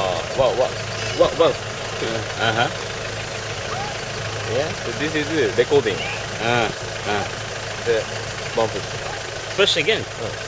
Oh, what what what what Uh huh. yeah so this is the recording Uh, uh. the bumpers. Push again. Oh.